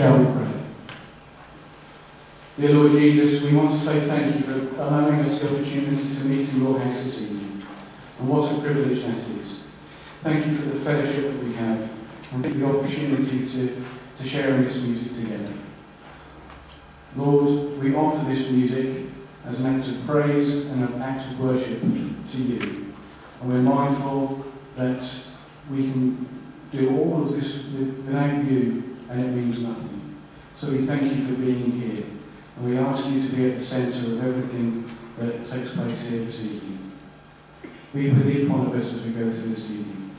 Shall we pray? Dear Lord Jesus, we want to say thank you for allowing us the opportunity to meet in your house this evening. And what a privilege that is. Thank you for the fellowship that we have and for the opportunity to, to share in this music together. Lord, we offer this music as an act of praise and an act of worship to you. And we're mindful that we can do all of this without you and it means nothing. So we thank you for being here, and we ask you to be at the centre of everything that takes place here this evening. Be with each one of us as we go through this evening.